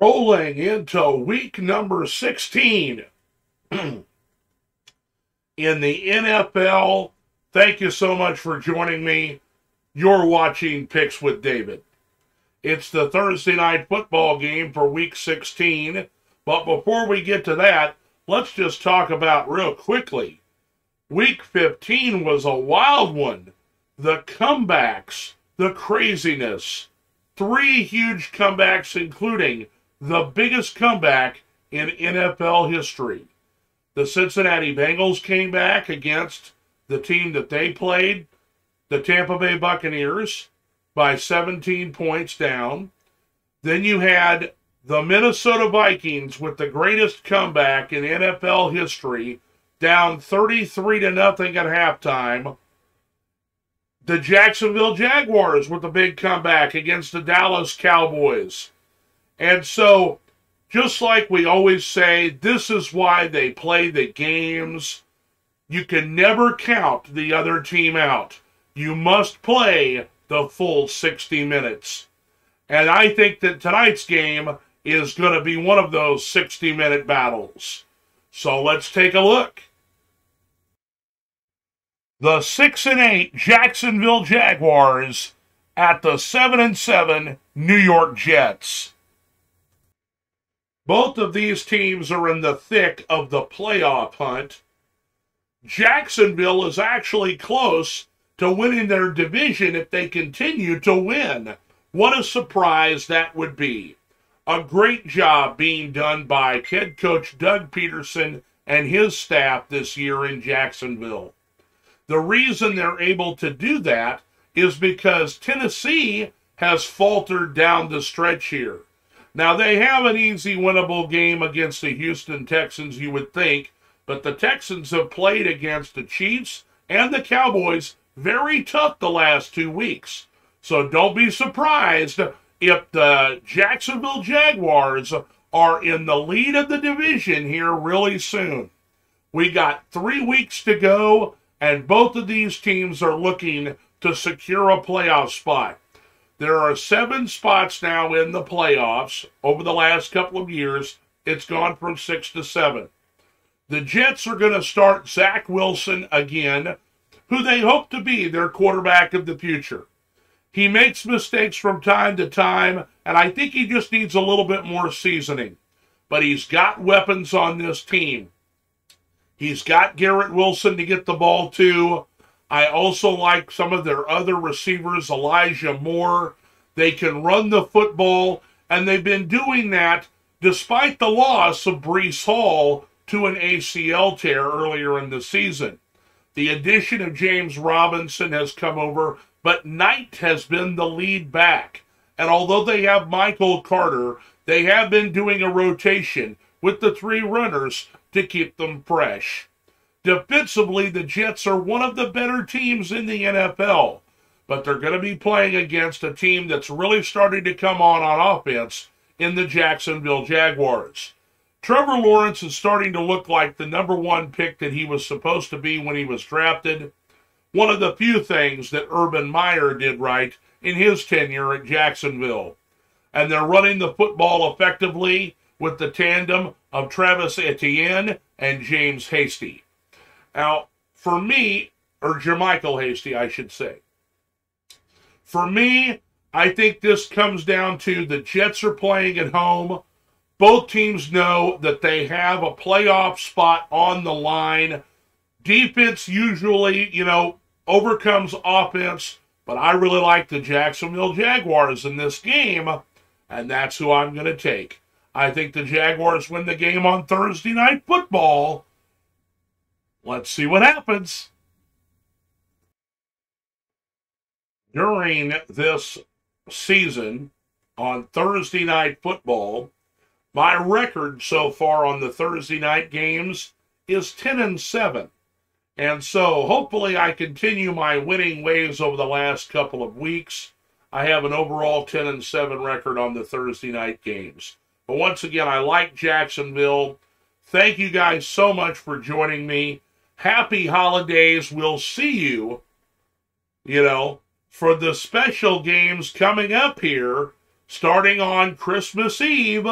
rolling into week number 16 in the NFL. Thank you so much for joining me. You're watching Picks with David. It's the Thursday night football game for week 16. But before we get to that, let's just talk about real quickly. Week 15 was a wild one. The comebacks, the craziness. Three huge comebacks, including the biggest comeback in NFL history. The Cincinnati Bengals came back against the team that they played, the Tampa Bay Buccaneers, by 17 points down. Then you had the Minnesota Vikings with the greatest comeback in NFL history, down 33 to nothing at halftime. The Jacksonville Jaguars with a big comeback against the Dallas Cowboys. And so, just like we always say, this is why they play the games. You can never count the other team out. You must play the full 60 minutes. And I think that tonight's game is going to be one of those 60 minute battles. So let's take a look. The 6 and 8 Jacksonville Jaguars at the 7 and 7 New York Jets. Both of these teams are in the thick of the playoff hunt. Jacksonville is actually close to winning their division if they continue to win. What a surprise that would be. A great job being done by head coach Doug Pederson and his staff this year in Jacksonville. The reason they're able to do that is because Tennessee has faltered down the stretch here. Now, they have an easy winnable game against the Houston Texans, you would think, but the Texans have played against the Chiefs and the Cowboys very tough the last two weeks. So don't be surprised if the Jacksonville Jaguars are in the lead of the division here really soon. We got three weeks to go, and both of these teams are looking to secure a playoff spot. There are seven spots now in the playoffs. Over the last couple of years, it's gone from six to seven. The Jets are going to start Zach Wilson again, who they hope to be their quarterback of the future. He makes mistakes from time to time, and I think he just needs a little bit more seasoning. But he's got weapons on this team. He's got Garrett Wilson to get the ball to. I also like some of their other receivers, Elijah Moore. They can run the football, and they've been doing that despite the loss of Breece Hall to an ACL tear earlier in the season. The addition of James Robinson has come over, but Knight has been the lead back. And although they have Michael Carter, they have been doing a rotation with the three runners to keep them fresh. Defensively, the Jets are one of the better teams in the NFL, but they're going to be playing against a team that's really starting to come on on offense in the Jacksonville Jaguars. Trevor Lawrence is starting to look like the number one pick that he was supposed to be when he was drafted. One of the few things that Urban Meyer did right in his tenure at Jacksonville. And they're running the football effectively with the tandem of Travis Etienne and James Hasty. Now, for me, or JaMycal Hasty, I should say. For me, I think this comes down to the Jets are playing at home. Both teams know that they have a playoff spot on the line. Defense usually, you know, overcomes offense, but I really like the Jacksonville Jaguars in this game, and that's who I'm going to take. I think the Jaguars win the game on Thursday night football Let's see what happens. During this season on Thursday night football, my record so far on the Thursday night games is 10 and 7. And so hopefully I continue my winning ways over the last couple of weeks. I have an overall 10 and 7 record on the Thursday night games. But once again, I like Jacksonville. Thank you guys so much for joining me happy holidays. We'll see you, you know, for the special games coming up here starting on Christmas Eve.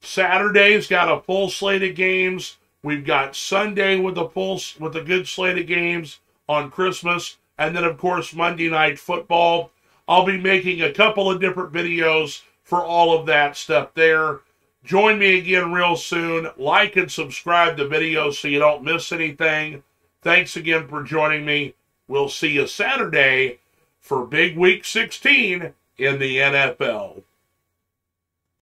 Saturday's got a full slate of games. We've got Sunday with a full with a good slate of games on Christmas, and then of course Monday night football. I'll be making a couple of different videos for all of that stuff there. Join me again real soon. Like and subscribe to videos so you don't miss anything. Thanks again for joining me. We'll see you Saturday for Big Week 16 in the NFL.